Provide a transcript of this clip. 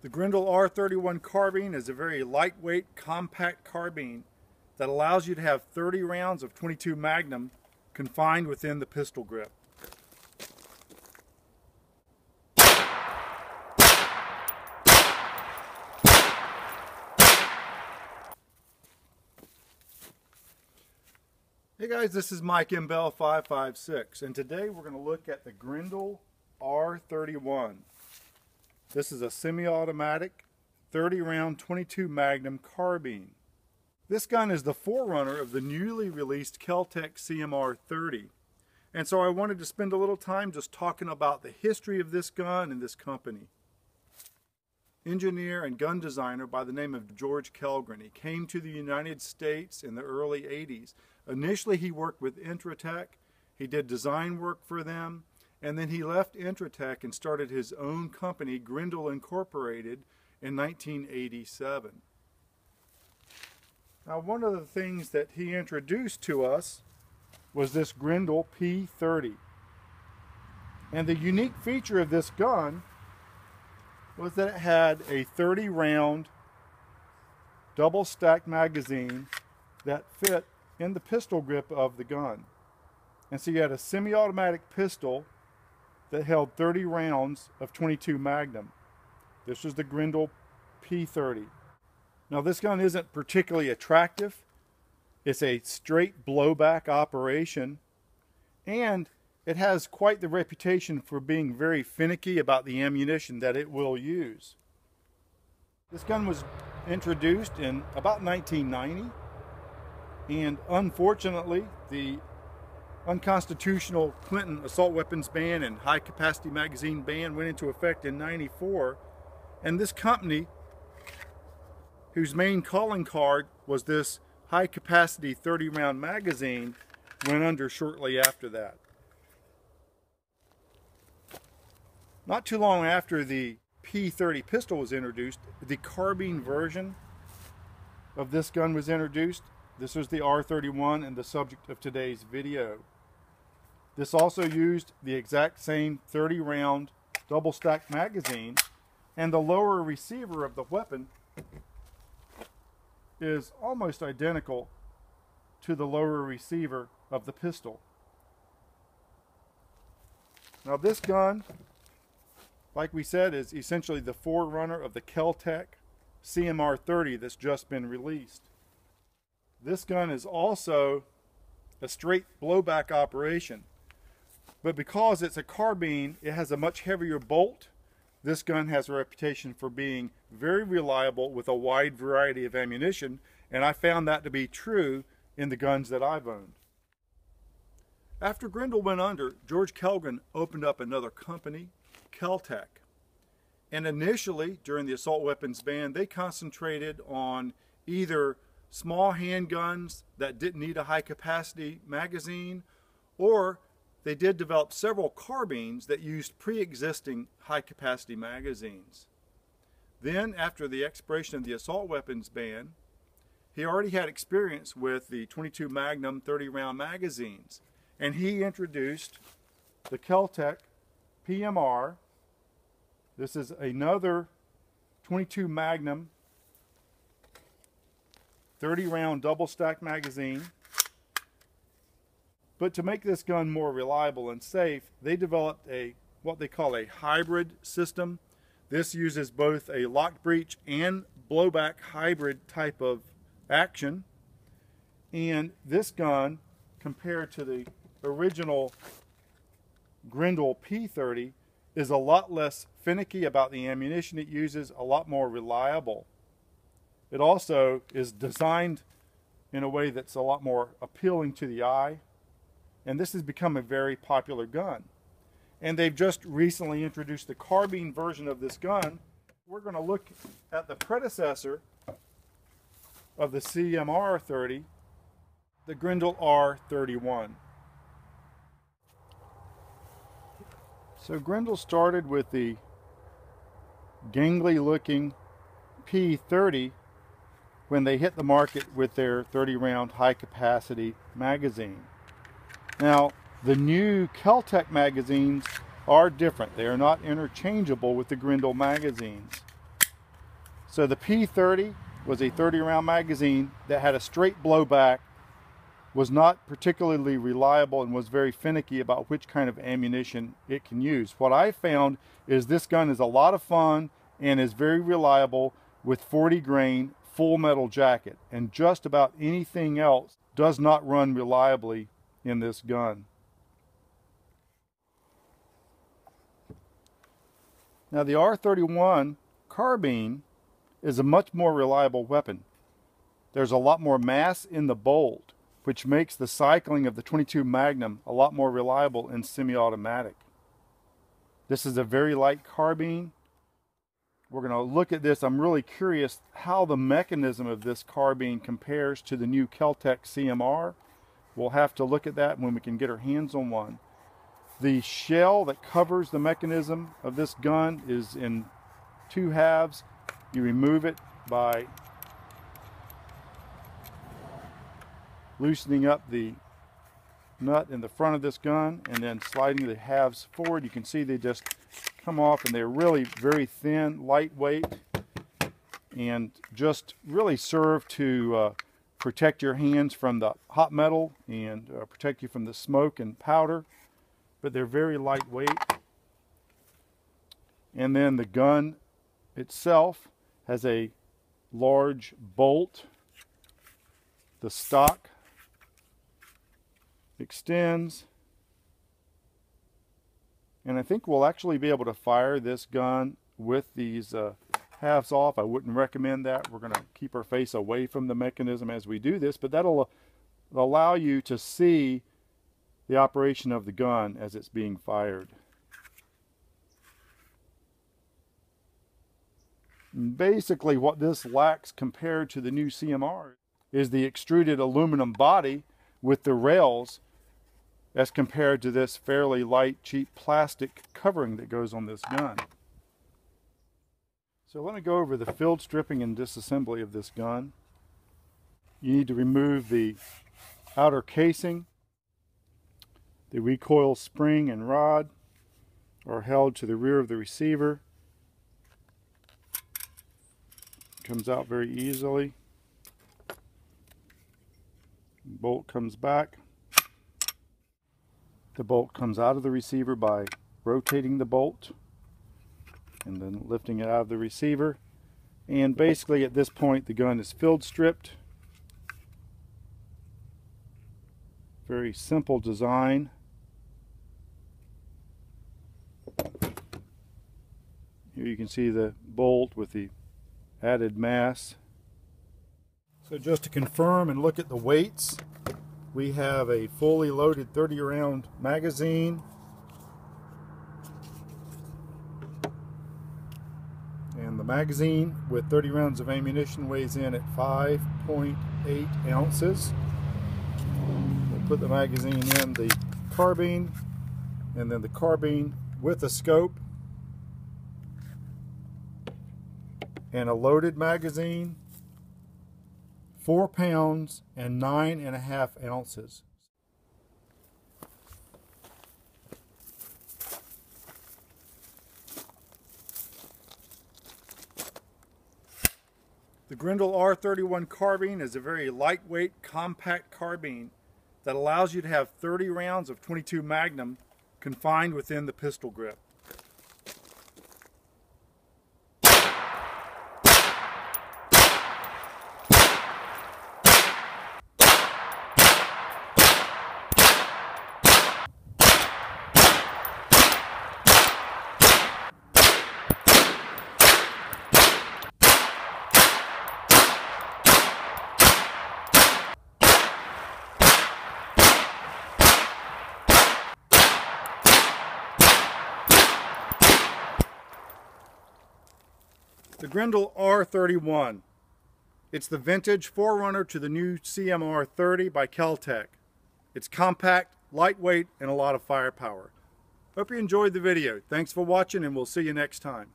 The Grendel R31 carbine is a very lightweight, compact carbine that allows you to have 30 rounds of 22 Magnum confined within the pistol grip. Hey guys, this is Mike mbell 556 and today we're going to look at the Grendel R31. This is a semi-automatic 30 round 22 Magnum carbine. This gun is the forerunner of the newly released Keltec CMR 30. And so I wanted to spend a little time just talking about the history of this gun and this company. Engineer and gun designer by the name of George Kellgren. He came to the United States in the early 80s. Initially he worked with Intratec. He did design work for them and then he left Intratec and started his own company, Grendel Incorporated, in 1987. Now, one of the things that he introduced to us was this Grendel P30. And the unique feature of this gun was that it had a 30 round double stacked magazine that fit in the pistol grip of the gun. And so you had a semi-automatic pistol that held 30 rounds of 22 Magnum. This was the Grendel P30. Now this gun isn't particularly attractive. It's a straight blowback operation and it has quite the reputation for being very finicky about the ammunition that it will use. This gun was introduced in about 1990 and unfortunately the unconstitutional Clinton assault weapons ban and high capacity magazine ban went into effect in 94 and this company whose main calling card was this high capacity 30 round magazine went under shortly after that. Not too long after the P30 pistol was introduced, the carbine version of this gun was introduced. This was the R31 and the subject of today's video. This also used the exact same 30 round double stacked magazine and the lower receiver of the weapon is almost identical to the lower receiver of the pistol. Now this gun, like we said, is essentially the forerunner of the Keltec CMR 30 that's just been released. This gun is also a straight blowback operation. But because it's a carbine, it has a much heavier bolt. This gun has a reputation for being very reliable with a wide variety of ammunition, and I found that to be true in the guns that I've owned. After Grendel went under, George Kellgren opened up another company, Keltec. And initially, during the assault weapons ban, they concentrated on either small handguns that didn't need a high capacity magazine or they did develop several carbines that used pre-existing high-capacity magazines. Then, after the expiration of the assault weapons ban, he already had experience with the 22 Magnum 30-round magazines, and he introduced the Keltec PMR. This is another 22 Magnum 30-round double-stack magazine but to make this gun more reliable and safe, they developed a what they call a hybrid system. This uses both a lock breech and blowback hybrid type of action. And this gun, compared to the original Grendel P30, is a lot less finicky about the ammunition it uses, a lot more reliable. It also is designed in a way that's a lot more appealing to the eye and this has become a very popular gun. And they've just recently introduced the carbine version of this gun. We're going to look at the predecessor of the CMR 30, the Grendel R31. So Grendel started with the gangly looking P30 when they hit the market with their 30 round high capacity magazine. Now, the new Keltec magazines are different. They are not interchangeable with the Grendel magazines. So the P30 was a 30 round magazine that had a straight blowback, was not particularly reliable and was very finicky about which kind of ammunition it can use. What I found is this gun is a lot of fun and is very reliable with 40 grain full metal jacket and just about anything else does not run reliably in this gun. Now the R31 carbine is a much more reliable weapon. There's a lot more mass in the bolt, which makes the cycling of the 22 Magnum a lot more reliable in semi-automatic. This is a very light carbine. We're going to look at this. I'm really curious how the mechanism of this carbine compares to the new Keltec CMR. We'll have to look at that when we can get our hands on one. The shell that covers the mechanism of this gun is in two halves. You remove it by loosening up the nut in the front of this gun and then sliding the halves forward. You can see they just come off and they're really very thin, lightweight, and just really serve to uh, protect your hands from the hot metal and uh, protect you from the smoke and powder but they're very lightweight. And then the gun itself has a large bolt. The stock extends. And I think we'll actually be able to fire this gun with these uh, halves off. I wouldn't recommend that. We're going to keep our face away from the mechanism as we do this, but that'll uh, allow you to see the operation of the gun as it's being fired. Basically what this lacks compared to the new CMR is the extruded aluminum body with the rails as compared to this fairly light cheap plastic covering that goes on this gun. So let me go over the field stripping and disassembly of this gun. You need to remove the outer casing the recoil spring and rod are held to the rear of the receiver. Comes out very easily. Bolt comes back. The bolt comes out of the receiver by rotating the bolt and then lifting it out of the receiver. And basically at this point the gun is field stripped. Very simple design. Here you can see the bolt with the added mass. So just to confirm and look at the weights, we have a fully loaded 30 round magazine. And the magazine with 30 rounds of ammunition weighs in at 5.8 ounces. We'll put the magazine in the carbine and then the carbine with a scope and a loaded magazine, four pounds and nine and a half ounces. The Grendel R31 carbine is a very lightweight, compact carbine that allows you to have 30 rounds of 22 Magnum confined within the pistol grip. The Grendel R31. It's the vintage forerunner to the new CMR 30 by Keltec. It's compact, lightweight, and a lot of firepower. Hope you enjoyed the video. Thanks for watching and we'll see you next time.